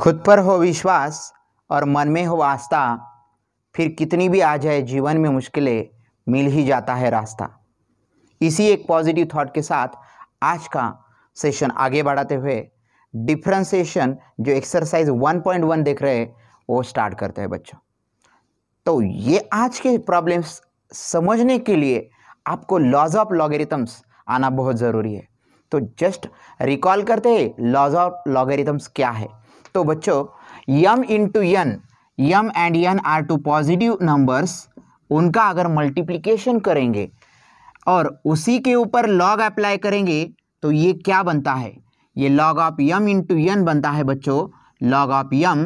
खुद पर हो विश्वास और मन में हो आस्था, फिर कितनी भी आ जाए जीवन में मुश्किलें, मिल ही जाता है रास्ता। इसी एक पॉजिटिव थॉट के साथ आज का सेशन आगे बढ़ाते हुए डिफ्रेंसिएशन जो एक्सरसाइज 1.1 देख रहे हैं, वो स्टार्ट करते हैं बच्चों। तो ये आज के प्रॉब्लम्स समझने के लिए आपको लॉज ऑफ़ लॉगेरिथम्स आना बहुत ज़रूरी है। तो जस्ट रिकॉल करते लॉज ऑफ़ लॉगेरिथम्स क्या है? तो बच्चों M into N M and N are two positive numbers उनका अगर मल्टीप्लिकेशन करेंगे और उसी के ऊपर लॉग अप्लाई करेंगे तो ये क्या बनता है? ये log of m into N बनता है बच्चों log of M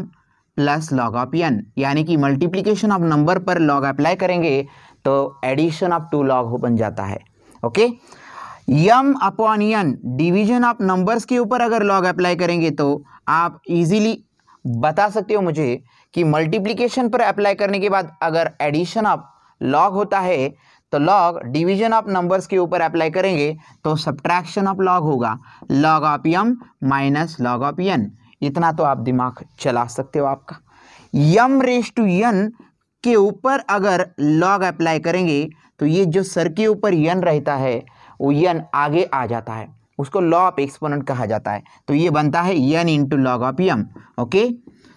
plus log of N यानी कि मल्टीप्लिकेशन ऑफ़ नंबर पर लॉग अप्लाई करेंगे तो एडिशन ऑफ़ टू लॉग हो बन जाता है। Okay M upon N division of numbers के ऊपर अगर लॉग अप्लाई करेंगे तो आप इजीली बता सकते हो मुझे कि मल्टीप्लिकेशन पर अप्लाई करने के बाद अगर एडिशन ऑफ़ लॉग होता है तो लॉग डिवीज़न ऑफ़ नंबर्स के ऊपर अप्लाई करेंगे तो सब्ट्रैक्शन ऑफ़ लॉग होगा। Log of M minus log of N इतना तो आप दिमाग चला सकते हो आपका। यम रेस टू यन के ऊपर अगर लॉग अप्लाई करेंगे तो ये जो सर के ऊपर यन रहता है, वो यन आगे आ जाता है। उसको लॉ ऑफ़ एक्सपोनेंट कहा जाता है। तो ये बनता है N into log of M okay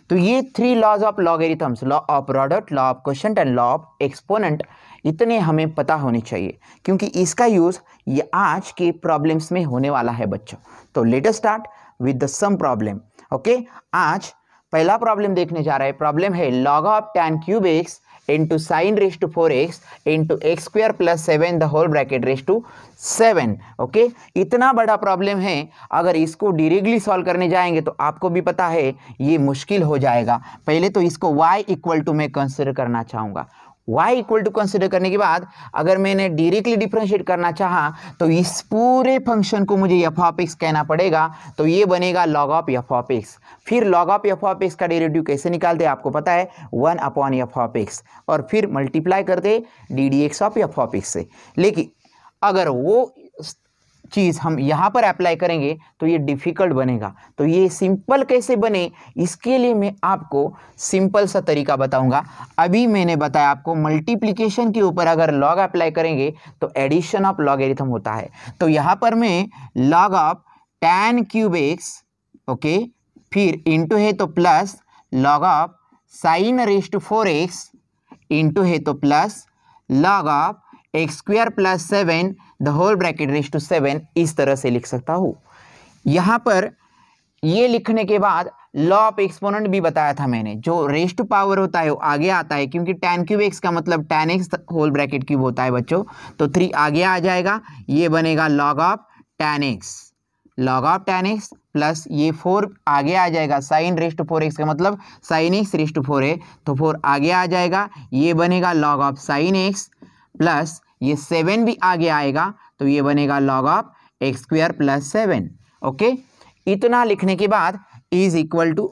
तो ये three laws of logarithms law of product law of question and law of exponent इतने हमें पता होने चाहिए, क्योंकि इसका यूज़ ये आज के प्रॉब्लम्स में होने वाला है बच्चों। तो let start with the some problem okay आज पहला प्रॉब्लम देखने जा रहा है। प्रॉब्लम है log of ten cube X into sine raise to four X into X square plus seven the whole bracket raise to seven okay इतना बड़ा problem है, अगर इसको डिरेक्टली सॉल्व करने जाएँगे तो आपको भी पता है, ये मुश्किल हो जाएगा। पहले तो इसको y इक्वल टू मैं कंसिडर करना चाहूँगा। Y इक्वल टू कंसिडर करने के बाद अगर मैंने डायरेक्टली डिफ्रेंशिएट करना चाहा तो इस पूरे फ़ंक्शन को मुझे एफ़ ऑफ़ एक्स कहना पड़ेगा। तो ये बनेगा log of F of X फिर log of F of X का डेरिवेटिव कैसे निकालते हैं, आपको पता है? One upon F of X और फिर मल्टीप्लाई करते D D X of F of X से। लेकिन अगर वो चीज़ हम यहाँ पर अप्लाई करेंगे तो ये डिफ़िकल्ट बनेगा। तो ये सिंपल कैसे बने? इसके लिए मैं आपको सिंपल सा तरीका बताऊँगा। अभी मैंने बताया आपको मल्टीप्लिकेशन के ऊपर अगर लॉग अप्लाई करेंगे तो एडिशन ऑफ़ लॉगेरिथम होता है। तो यहाँ पर मैं log of tan cube x okay फिर इंटू है तो plus log of sine raise to four x into है तो plus log of x square plus seven the whole bracket raise to seven इस तरह से लिख सकता हूँ। यहाँ पर ये लिखने के बाद लॉ ऑफ़ एक्सपोनेंट भी बताया था मैंने, जो रेस टू पावर होता है वो आगे आता है, क्योंकि टेन क्यूब एक्स का मतलब tan x whole bracket cube होता है बच्चों। तो थ्री आगे आ जाएगा, ये बनेगा log of tan x log of tan x plus ये फोर आगे आ जाएगा sine raise to four x का मतलब sine x raise to four है तो फोर आगे आ जाएगा, ये बनेगा log of sine x plus ये सेवन भी आगे आएगा तो ये बनेगा log of x square plus seven okay इतना लिखने के बाद is equal to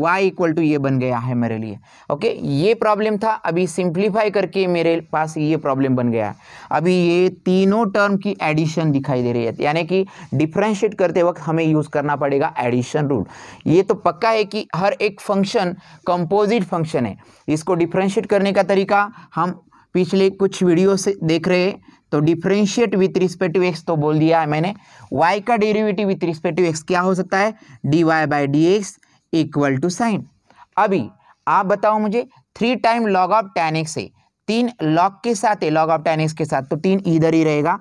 y equal to ये बन गया है मेरे लिए ओके okay? ये प्रॉब्लम था, अभी सिंप्लीफाई करके मेरे पास ये प्रॉब्लम बन गया। है अभी ये तीनों टर्म की एडिशन दिखाई दे रही है, यानी कि डिफ्रेंशिएट करते वक्त हमें यूज़ करना पड़ेगा एडिशन रूल ये तो पक्का है कि हर एक फ़ंक्शन कंपोजिट फ़ंक्शन है, इसको डिफ्रेंशिएट करने का तरीका हम पिछले कुछ वीडियो से देख रहे हैं तो differentiate with respect to x तो बोल दिया है मैंने। वाई का derivative with respect to x क्या हो सकता है? D y by d x equal to sine अभी, आप बताओ मुझे three time log of tan x है। तीन लॉग के साथ है लॉग ऑफ़ टेन एक्स के साथ तो तीन इधर ही रहेगा।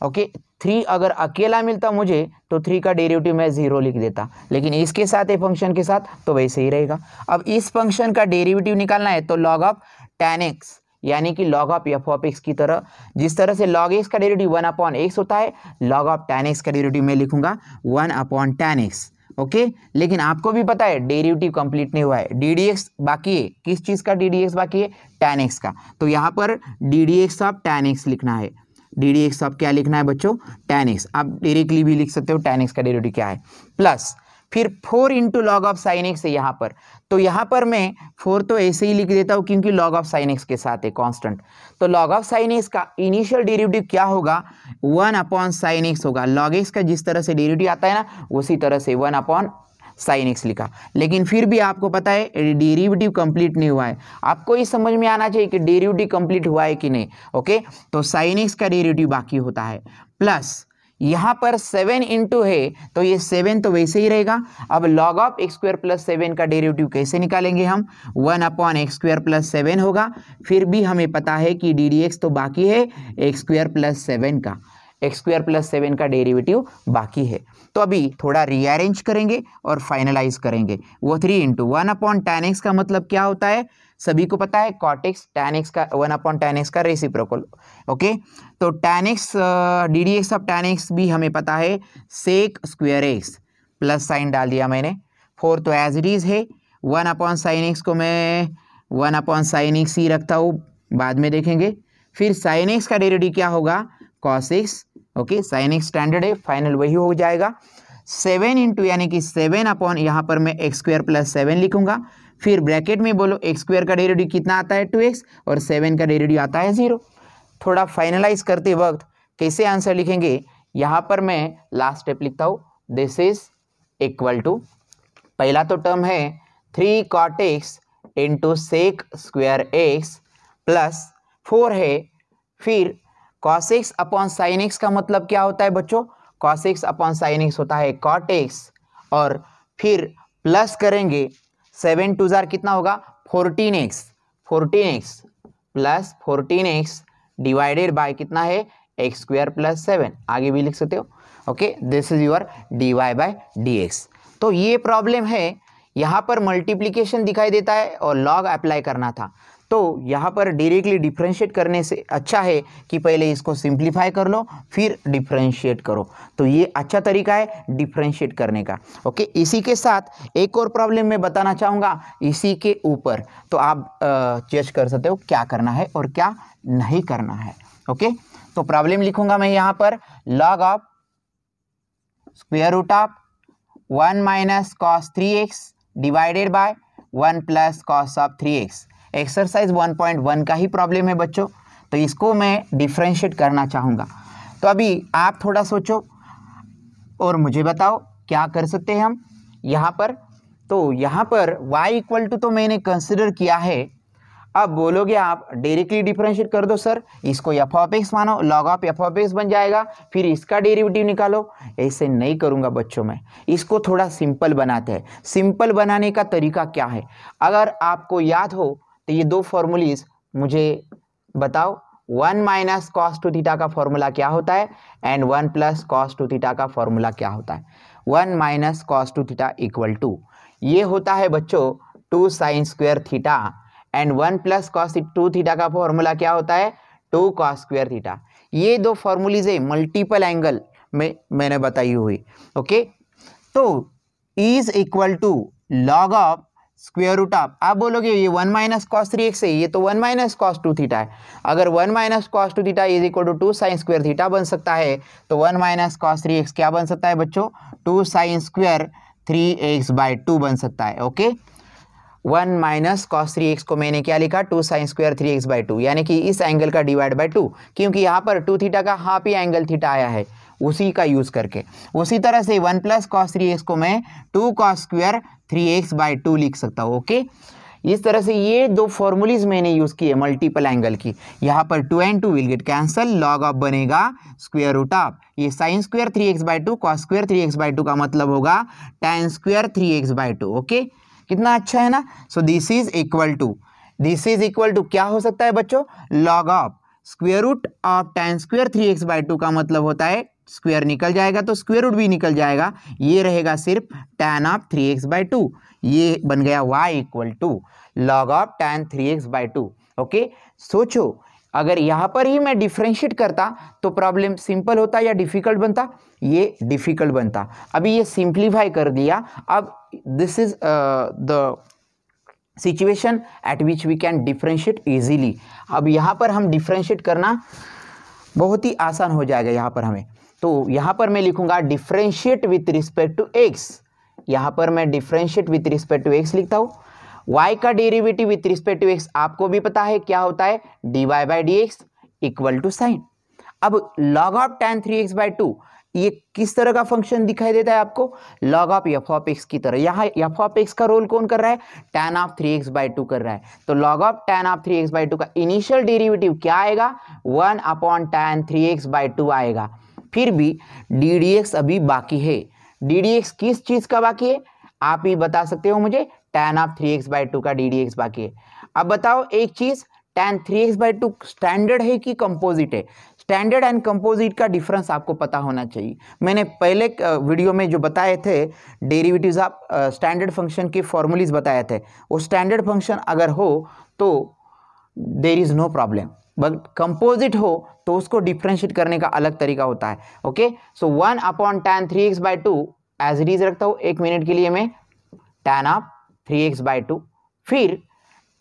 ओके थ्री अगर अकेला मिलता मुझे तो थ्री का डेरिवेटिव मैं ज़ीरो लिख देता। लेकिन इसके साथ है फ़ंक्शन के साथ तो वैसे ही रहेगा। अब इस फ़ंक्शन का डेरिवेटिव निकालना है तो लॉग ऑफ़ टेन एक्स यानी कि log of f of x की तरह, जिस तरह से लॉग एक्स का डेरिवेटिव वन अपॉन एक्स होता है लॉग ऑफ़ टेन एक्स का डेरिवेटिव मैं लिखूँगा one upon tan x okay लेकिन आपको भी पता है डेरिवेटिव कंप्लीट नहीं हुआ है। डी डी एक्स बाकी है। किस चीज़ का डी डी एक्स बाकी है? टेन एक्स का। तो यहाँ पर d d x of tan x लिखना है। डी डी एक्स ऑफ़ क्या लिखना है बच्चों? टेन एक्स आप डायरेक्टली भी लिख सकते हो टेन एक्स का डेरिवेटिव क्या है? प्लस फिर four into log of sine x है यहाँ पर। तो यहाँ पर मैं फोर तो ऐसे ही लिख देता हूँ क्योंकि लॉग ऑफ़ साइन एक्स के साथ है कांस्टेंट तो लॉग ऑफ़ साइन एक्स का इनिशियल डेरिवेटिव क्या होगा? वन अपॉन साइन एक्स होगा। लॉग एक्स का जिस तरह से डेरिवेटिव आता है ना, उसी तरह से वन अपॉन साइन एक्स लिखा। लेकिन फिर भी आपको पता है डेरिवेटिव कंप्लीट नहीं हुआ है। आपको ये समझ में आना चाहिए कि डेरिवेटिव कंप्लीट हुआ है कि नहीं ओके तो साइन एक्स का डेरिवेटिव बाकी होता है। प्लस यहाँ पर सेवन इंटू है तो ये सेवन तो वैसे ही रहेगा। अब log of x square plus seven का डेरिवेटिव कैसे निकालेंगे हम? One upon x square plus seven होगा। फिर भी हमें पता है कि डी डी एक्स तो बाकी है एक्स स्क्वायर प्लस सेवन का। एक्स स्क्वायर प्लस सेवन का डेरिवेटिव बाकी है। तो अभी थोड़ा रीअरेंज करेंगे और फाइनलाइज करेंगे। वो three into one upon tan x का मतलब क्या होता है? सभी को पता है कॉटेक्स टेन एक्स का वन अपॉन टेन एक्स का रेसिप्रोकल ओके तो tan x d d x of tan x भी हमें पता है sec square x plus sine डाल दिया मैंने। फोर तो एज इट इज़ है। वन अपॉन साइन एक्स को मैं वन अपॉन साइन एक्स ही रखता हूँ। बाद में देखेंगे। फिर साइन एक्स का डेरिवेटिव क्या होगा? Cos x okay sine x standard है फाइनल वही हो जाएगा। सेवन इंटू यानी कि सेवन अपॉन यहाँ पर मैं एक्स स्क्वायर प्लस सेवन लिखूँगा। फिर ब्रैकेट में बोलो एक्स स्क्वायर का डेरिवेटिव कितना आता है टू एक्स और सेवन का डेरिवेटिव आता है ज़ीरो थोड़ा फाइनलाइज करते वक्त कैसे आंसर लिखेंगे? यहाँ पर मैं लास्ट स्टेप लिखता हूँ। दिस इज़ इक्वल टू पहला तो टर्म है three cot x into sec square x plus four है। फिर cos x upon sine x का मतलब क्या होता है बच्चों? Cos x upon sine x होता है कॉट एक्स और फिर प्लस करेंगे सेवन टू ज़ार कितना होगा? Fourteen x fourteen x plus fourteen x divided by कितना है? एक्स स्क्वायर प्लस सेवन आगे भी लिख सकते हो? Okay this is your d y by d x तो ये प्रॉब्लम है, यहाँ पर मल्टीप्लीकेशन दिखाई देता है और लॉग अप्लाई करना था। तो यहाँ पर डायरेक्टली डिफ्रेंशिएट करने से अच्छा है कि पहले इसको सिंप्लीफाई कर लो, फिर डिफ्रेंशिएट करो। तो ये अच्छा तरीका है डिफ्रेंशिएट करने का। ओके इसी के साथ एक और प्रॉब्लम मैं बताना चाहूँगा, इसी के ऊपर। तो आप चेस्ट कर सकते हो क्या करना है और क्या नहीं करना है। ओके तो प्रॉब्लम लिखूँगा मैं यहाँ पर log of square root of one minus cos three x divided by one plus cos of three x exercise 1.1 का ही प्रॉब्लम है बच्चों। तो इसको मैं डिफ्रेंशिएट करना चाहूँगा। तो अभी आप थोड़ा सोचो और मुझे बताओ, क्या कर सकते हैं हम? यहाँ पर तो यहाँ पर y इक्वल टू तो मैंने कंसिडर किया है। अब बोलोगे आप डायरेक्टली डिफरेंशिएट कर दो सर इसको एफ़ ऑफ़ एक्स मानो log of f of x बन जाएगा। फिर इसका डेरिवेटिव निकालो। ऐसे नहीं करूँगा बच्चों में। इसको थोड़ा सिंपल बनाते हैं। सिंपल बनाने का तरीका क्या है? अगर आपको याद हो तो ये दो फॉर्मूलीज मुझे बताओ। One minus cos two theta का फॉर्मूला क्या होता है? And one plus cos two theta का फॉर्मूला क्या होता है? One minus cos two theta equal to ये होता है बच्चों two sine square theta and one plus cos two theta का फॉर्मूला क्या होता है? टू कॉस स्क्वेयर थीटा ये दो फॉर्मूलीज मल्टीपल एंगल में मैंने बताई हुई ओके तो is equal to log of square root of आप बोलोगे ये one minus cos three x है, ये तो one minus cos two theta है। अगर one minus cos two theta is equal to two sine square theta बन सकता है तो one minus cos three x क्या बन सकता है बच्चों? Two sine square three x by two बन सकता है okay one minus cos three x को मैंने क्या लिखा? Two sine square three x by two यानी कि इस एंगल का डिवाइड बाई टू क्योंकि यहाँ पर टू थीटा का हाफ़ ही एंगल थीटा आया है। उसी का यूज़ करके। उसी तरह से one plus cos three x को मैं two cos square three x by two लिख सकता हूँ ओके इस तरह से ये दो फॉर्मूलीज मैंने यूज़ किए मल्टीपल एंगल की। यहाँ पर two and two will get cancel log of बनेगा स्क्वेयर रूट ऑफ़ ये sine square three x by two cos square three x by two का मतलब होगा tan square three x by two okay कितना अच्छा है ना? So this is equal to this is equal to क्या हो सकता है बच्चों? Log of square root of tan square three x by two का मतलब होता है स्क्वेयर निकल जाएगा तो स्क्वेयर रूट भी निकल जाएगा। ये रहेगा सिर्फ़ tan of three x by two ये बन गया y equal to log of tan three x by two okay सोचो, अगर यहाँ पर ही मैं डिफ्रेंशिएट करता तो प्रॉब्लम सिंपल होता या डिफ़िकल्ट बनता? ये डिफ़िकल्ट बनता। अभी ये सिंप्लीफाई कर दिया। अब this is the situation at which we can differentiate easily अब यहाँ पर हम डिफ्रेंशिएट करना बहुत ही आसान हो जाएगा यहाँ पर हमें। तो यहाँ पर मैं लिखूँगा differentiate with respect to x यहाँ पर मैं differentiate with respect to x लिखता हूँ। y का derivative with respect to x आपको भी पता है क्या होता है? D y by d x equal to sine अब log of tan three x by two ये किस तरह का फ़ंक्शन दिखाई देता है आपको? Log of f of x की तरह। यहाँ एफ़ ऑफ़ एक्स का रोल कौन कर रहा है? Tan of three x by two कर रहा है। तो log of tan of three x by two का इनिशियल डेरिवेटिव क्या आएगा? One upon tan three x by two आएगा। फिर भी डी डी एक्स अभी बाकी है। डी डी एक्स किस चीज़ का बाकी है? आप ही बता सकते हो मुझे। Tan of three x by two का डी डी एक्स बाकी है। अब बताओ एक चीज़ tan three x by two standard है कि कंपोजिट है? स्टैंडर्ड एंड कंपोजिट का डिफरेंस आपको पता होना चाहिए। मैंने पहले वीडियो में जो बताए थे डेरिवेटिव्स ऑफ़ स्टैंडर्ड फ़ंक्शन के फॉर्मूलीज बताए थे। वो स्टैंडर्ड फ़ंक्शन अगर हो तो there is no problem composite हो तो उसको डिफ्रेंशिएट करने का अलग तरीका होता है okay so one upon tan three x by two as it is रखता हूँ, एक मिनट के लिए मैं tan of three x by two फिर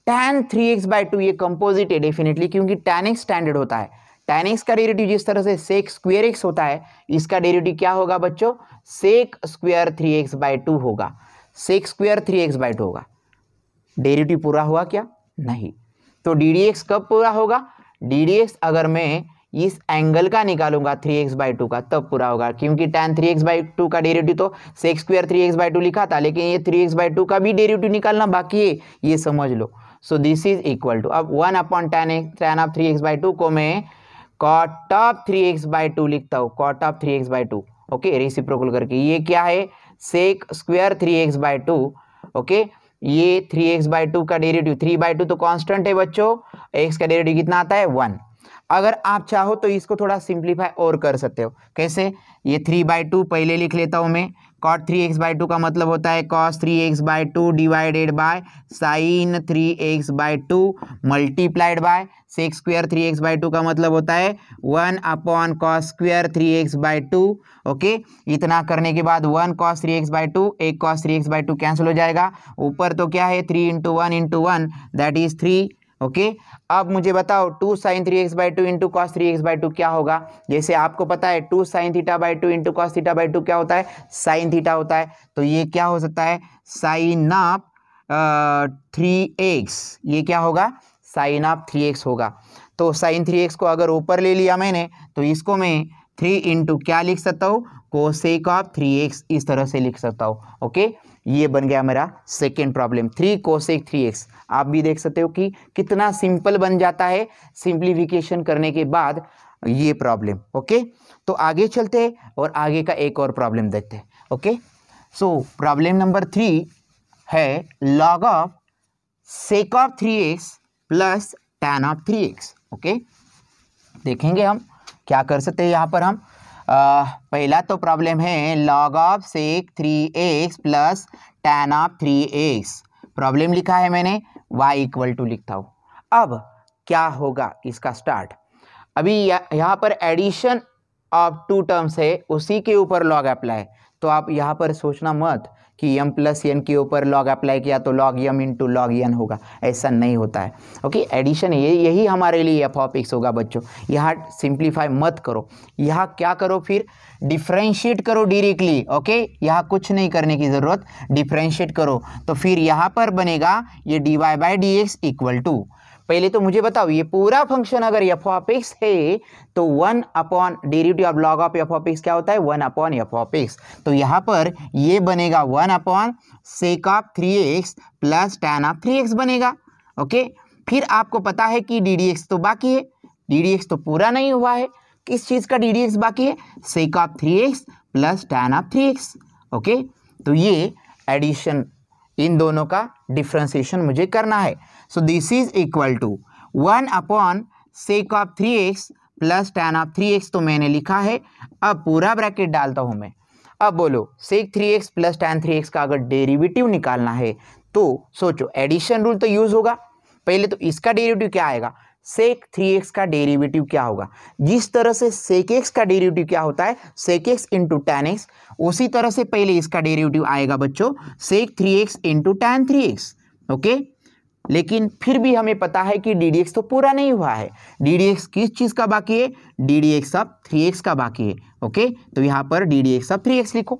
tan three x by two ये कंपोजिट है डेफिनेटली क्योंकि टेन एक्स स्टैंडर्ड होता है। टेन एक्स का डेरिवेटिव जिस तरह से सेक स्क्वेयर एक्स होता है, इसका डेरिवेटिव क्या होगा बच्चों? Sec square three x by two होगा। Sec square three x by two होगा। डेरिवेटिव पूरा हुआ क्या? नहीं। तो डी डी एक्स कब पूरा होगा? डी डी एक्स अगर मैं इस एंगल का निकालूँगा थ्री एक्स बाई टू का, तब पूरा होगा। क्योंकि tan three x by two का डेरिवेटिव तो sec square three x by two लिखा था, लेकिन ये थ्री एक्स बाई टू का भी डेरिवेटिव निकालना बाकी है। ये समझ लो। So this is equal to अब one upon tan x tan of three x by two को मैं cot of three x by two लिखता हूँ cot of three x by two okay reciprocal करके। ये क्या है? Sec square three x by two okay ये three x by two का डेरेटिव थ्री बाई टू तो कांस्टेंट है बच्चों एक्स का डेरेटिव कितना आता है? वन अगर आप चाहो तो इसको थोड़ा सिंप्लीफाई और कर सकते हो। कैसे? ये थ्री बाई टू पहले लिख लेता हूँ मैं। Cot three x by two का मतलब होता है cos three x by two divided by sine three x by two multiplied by sec square three x by two का मतलब होता है one upon cos square three x by two okay इतना करने के बाद one cos three x by two एक cos three x by two cancel हो जाएगा। ऊपर तो क्या है? Three into one into one that is three okay? अब मुझे बताओ two sine three x by two into cos three x by two क्या होगा? जैसे आपको पता है two sine theta by two into cos theta by two क्या होता है? साइन थीटा होता है। तो ये क्या हो सकता है? साइन ऑफ़ थ्री एक्स ये क्या होगा? साइन ऑफ़ थ्री एक्स होगा। तो साइन थ्री एक्स को अगर ऊपर ले लिया मैंने तो इसको मैं थ्री इंटू क्या लिख सकता हूँ? कोसेक ऑफ़ थ्री एक्स इस तरह से लिख सकता हूँ, ओके? ये बन गया मेरा second problem three cosec three x आप भी देख सकते हो कि कितना सिंपल बन जाता है सिंप्लीफिकेशन करने के बाद ये प्रॉब्लम ओके? तो आगे चलते हैं और आगे का एक और प्रॉब्लम देखते हैं, okay? So problem number three है log of sec of three x plus tan of three x okay? देखेंगे हम। क्या कर सकते हैं यहाँ पर हम? आ, पहला तो प्रॉब्लम है log of sec three x plus tan of three x problem लिखा है मैंने y इक्वल टू लिखता हूँ। अब क्या होगा इसका स्टार्ट अभी यहाँ पर एडिशन ऑफ़ टू टर्म्स है उसी के ऊपर लॉग अप्लाई तो आप यहाँ पर सोचना मत कि यम प्लस एन के ऊपर लॉग अप्लाई किया तो log m into log n होगा। ऐसा नहीं होता है। ओके एडिशन ये, यही हमारे लिए एफ़ ऑफ़ एक्स होगा बच्चों। यहाँ सिंप्लीफाई मत करो। यहाँ क्या करो फिर? डिफ्रेंशिएट करो डायरेक्टली ओके यहाँ कुछ नहीं करने की ज़रूरत। डिफ्रेंशिएट करो। तो फिर यहाँ पर बनेगा ये d y by d x equal to पहले तो मुझे बताओ, ये पूरा फ़ंक्शन अगर एफ़ ऑफ़ एक्स है तो one upon derivative of log of f of x क्या होता है? One upon f of x तो यहाँ पर ये बनेगा one upon sec of three x plus tan of three x बनेगा ओके फिर आपको पता है कि डी डी एक्स तो बाकी है डी डी एक्स तो पूरा नहीं हुआ है। किस चीज़ का डी डी एक्स बाकी है? Sec of three x plus tan of three x okay तो ये एडिशन इन दोनों का डिफ्रेंसिएशन मुझे करना है। So this is equal to one upon sec of three x plus tan of three x तो मैंने लिखा है। अब पूरा ब्रैकेट डालता हूँ मैं। अब बोलो sec three x plus tan three x का अगर डेरिवेटिव निकालना है तो सोचो एडिशन रूल तो यूज़ होगा। पहले तो इसका डेरिवेटिव क्या आएगा? सेक थ्री एक्स का डेरिवेटिव क्या होगा? जिस तरह से सेक एक्स का डेरिवेटिव क्या होता है? Sec x into tan x उसी तरह से पहले इसका डेरिवेटिव आएगा बच्चों sec three x into tan three x okay लेकिन फिर भी हमें पता है कि डी डी एक्स तो पूरा नहीं हुआ है। डी डी एक्स किस चीज़ का बाकी है? डी डी एक्स अब थ्री एक्स का बाकी है ओके तो यहाँ पर डी डी एक्स अब थ्री एक्स लिखो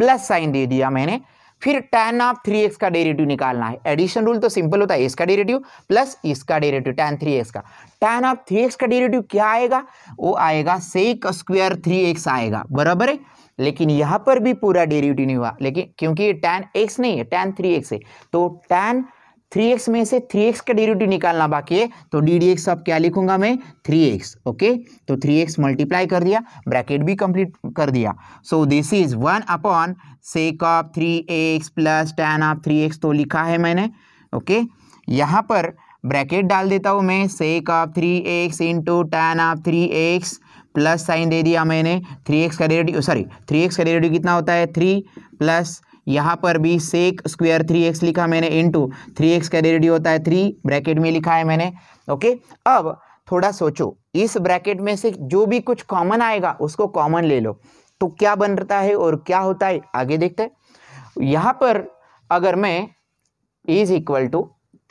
प्लस साइन दे दिया मैंने फिर tan ऑफ़ थ्री एक्स का डेरेटिव निकालना है। एडिशन रूल तो सिंपल होता है, इसका डेरेटिव प्लस इसका डेरेटिव tan थ्री एक्स का। Tan ऑफ़ थ्री एक्स का डेरेटिव क्या आएगा? वो आएगा सेक स्क्वायर थ्री एक्स आएगा, बराबर है? लेकिन यहाँ पर भी पूरा डेरेटिव नहीं हुआ। लेकिन क्योंकि टेन tan x नहीं है, tan थ्री एक्स है तो tan थ्री एक्स में से थ्री एक्स का डेरिवेटिव निकालना बाकी है तो डी डी एक्स अब क्या लिखूँगा मैं? थ्री एक्स ओके तो थ्री एक्स मल्टीप्लाई कर दिया ब्रैकेट भी कंप्लीट कर दिया। So this is one upon sec of three x plus tan of three x तो लिखा है मैंने ओके okay? यहाँ पर ब्रैकेट डाल देता हूँ मैं sec of three x into tan of three x plus sign दे दिया मैंने। थ्री एक्स का डेरिवेटिव सॉरी थ्री एक्स का डेरिवेटिव कितना होता है? थ्री प्लस यहाँ पर भी सेक स्क्वायर थ्री एक्स लिखा मैंने इंटू थ्री एक्स का डेरिवेटिव होता है? थ्री ब्रैकेट में लिखा है मैंने। ओके अब थोड़ा सोचो, इस ब्रैकेट में से जो भी कुछ कॉमन आएगा, उसको कॉमन ले लो। तो क्या बनता है और क्या होता है? आगे देखते हैं। यहाँ पर अगर मैं इज़ इक्वल टू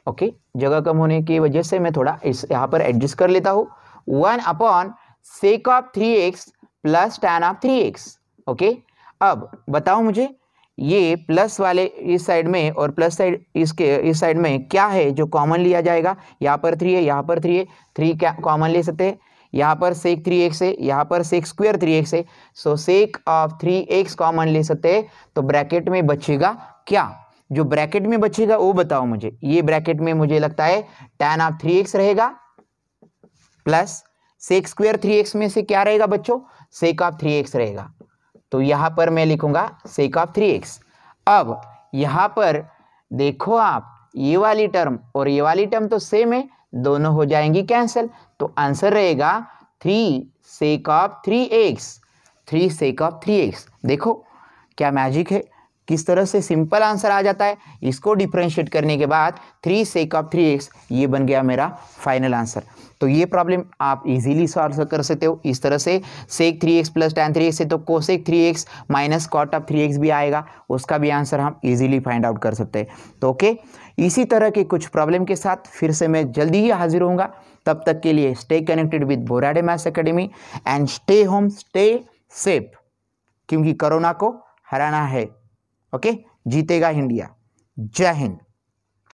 ओके जगह कम होने की वजह से मैं थोड़ा इस यहाँ पर एडजस्ट कर लेता हूँ। One upon sec of three x plus tan of three x okay अब बताओ मुझे ये प्लस वाले इस साइड में और प्लस साइड इसके, इस साइड में क्या है जो कॉमन लिया जाएगा? यहाँ पर थ्री है, यहाँ पर थ्री है। थ्री क्या कॉमन ले सकते हैं? यहाँ पर सेक थ्री एक्स है, यहाँ पर सेक स्क्वेयर थ्री एक्स है। So sec of three x common ले सकते हैं। तो ब्रैकेट में बचेगा क्या? जो ब्रैकेट में बचेगा, वो बताओ मुझे। ये ब्रैकेट में मुझे लगता है टेन ऑफ़ थ्री एक्स रहेगा plus sec square three x में से क्या रहेगा बच्चों? सेक ऑफ़ थ्री एक्स रहेगा। तो यहाँ पर मैं लिखूँगा सेक ऑफ़ थ्री एक्स अब यहाँ पर देखो आप, ये वाली टर्म और ये वाली टर्म तो सेम है, दोनों हो जाएँगी कैंसिल तो आंसर रहेगा three sec of three x three sec of three x देखो, क्या मैजिक है? किस तरह से सिंपल आंसर आ जाता है, इसको डिफ्रेंशिएट करने के बाद three sec of three x ये बन गया मेरा फाइनल आंसर तो ये प्रॉब्लम आप इजीली सॉल्व कर सकते हो। इस तरह से sec three x plus tan three x से तो cosec three x minus cot of three x भी आएगा। उसका भी आंसर हम इजीली फाइंड आउट कर सकते हैं। तो ओके इसी तरह के कुछ प्रॉब्लम के साथ फिर से मैं जल्दी ही हाजिर होऊँगा। तब तक के लिए stay connected with Borade maths academy and stay home stay safe क्योंकि कोरोना को हराना है। ओके? जीतेगा इंडिया। जय हिंद।